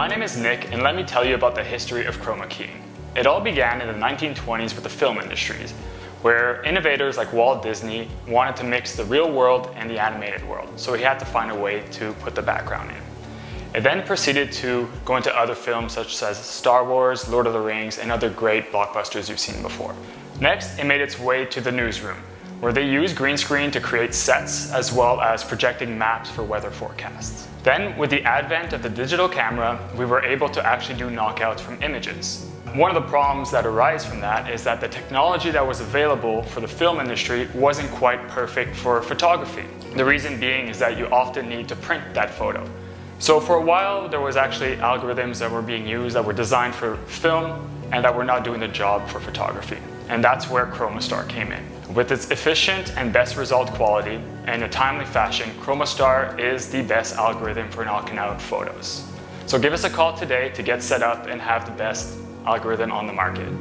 my name is Nick and let me tell you about the history of chroma keying. It all began in the 1920s with the film industries, where innovators like Walt Disney wanted to mix the real world and the animated world, so he had to find a way to put the background in. It then proceeded to go into other films such as Star Wars, Lord of the Rings, and other great blockbusters you've seen before. Next, it made its way to the newsroom, where they used green screen to create sets as well as projecting maps for weather forecasts. Then, with the advent of the digital camera, we were able to actually do knockouts from images. One of the problems that arise from that is that the technology that was available for the film industry wasn't quite perfect for photography. The reason being is that you often need to print that photo. So for a while, there was actually algorithms that were being used that were designed for film and that were not doing the job for photography. And that's where ChromaStar came in. With its efficient and best result quality and a timely fashion, ChromaStar is the best algorithm for knocking out photos. So give us a call today to get set up and have the best algorithm on the market.